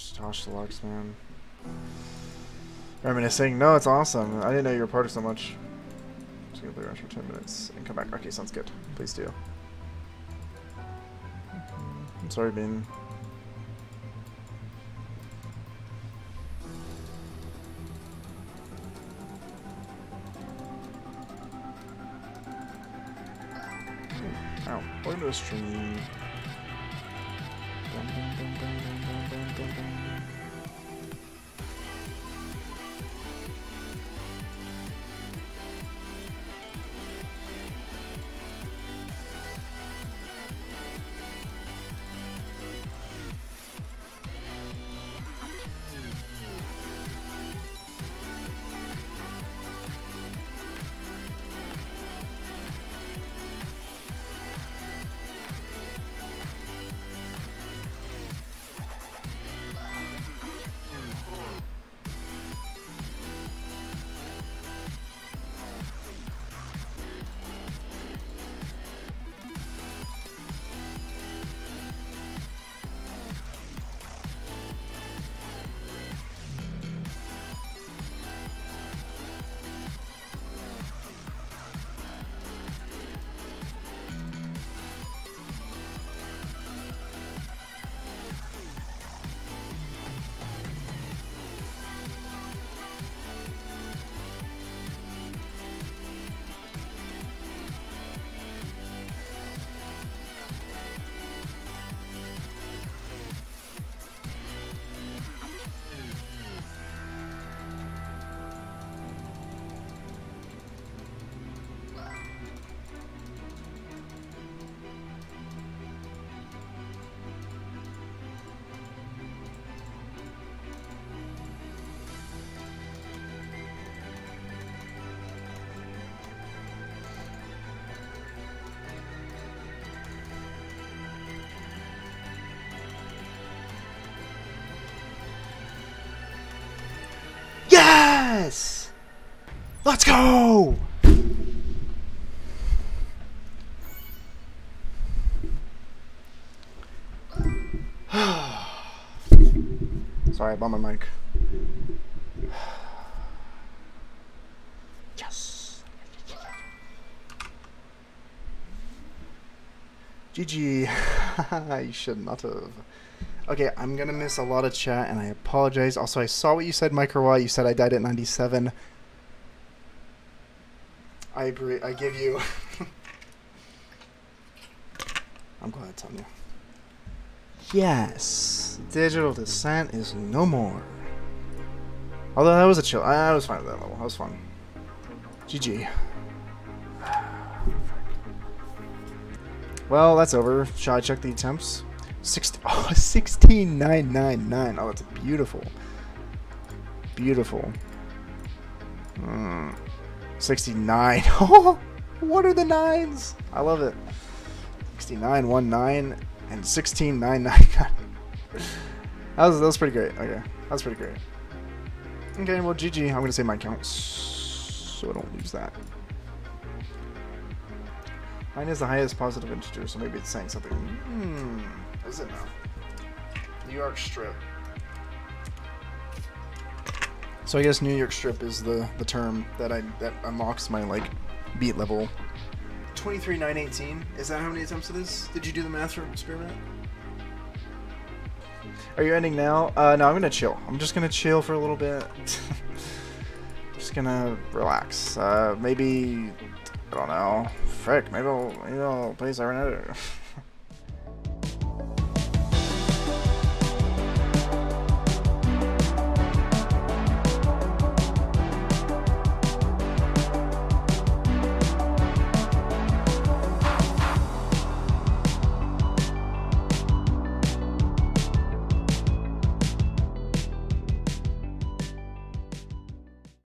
gosh, Tosh Deluxe, man. Reminiscing. No, it's awesome. I didn't know you were part of so much. Just gonna play Rush for 10 minutes and come back. Okay, sounds good. Please do. I'm sorry, Bean. Ow. Welcome to the stream. Dum, dum, dum, Thank you. Yes! Let's go! Sorry, I bumped my mic. Yes. GG. you should not have. Okay, I'm gonna miss a lot of chat, and I apologize. Also, I saw what you said, Micro You said I died at 97. I agree. I give you. I'm glad, Tanya. Yes, Digital Descent is no more. Although that was a chill. I, I was fine with that level. That was fun. GG. Well, that's over. Shall I check the attempts? Six, oh, 16999. Oh, that's beautiful. Beautiful. Hmm. 69. Oh, what are the nines? I love it. 69, 19, and 16999. that, was, that was pretty great. Okay, that's pretty great. Okay, well, GG. I'm going to say my count so I don't lose that. Mine is the highest positive integer, so maybe it's saying something. Hmm. Is it now? New York Strip. So I guess New York Strip is the the term that I that unlocks my like beat level. Twenty three nine eighteen. Is that how many attempts it is? Did you do the math for experiment? Are you ending now? Uh, no, I'm gonna chill. I'm just gonna chill for a little bit. just gonna relax. Uh, maybe I don't know. Frick, maybe I'll maybe I'll play Cybernetic.